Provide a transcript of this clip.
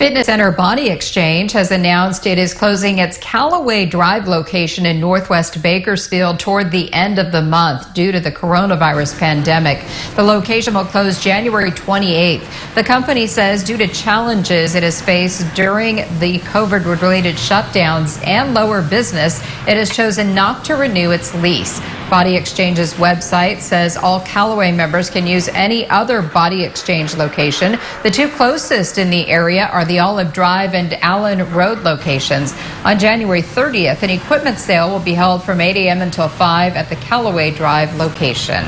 Fitness Center Body Xchange has announced it is closing its Calloway Drive location in Northwest Bakersfield toward the end of the month due to the coronavirus pandemic. The location will close January 28th. The company says due to challenges it has faced during the COVID related shutdowns and lower business, it has chosen not to renew its lease. Body Xchange's website says all Calloway members can use any other Body Xchange location. The two closest in the area are the Olive Drive and Allen Road locations. On January 30th, an equipment sale will be held from 8 a.m. until 5 at the Calloway Drive location.